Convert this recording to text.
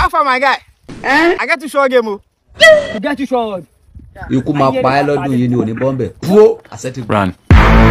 how far my guy. Eh? I get to show game o. You get to show. Ikú máa pa ẹ́ lọ́dún yìí ni ò ní bọ́m̀bẹ̀. Púó àṣẹ ti gbọ́.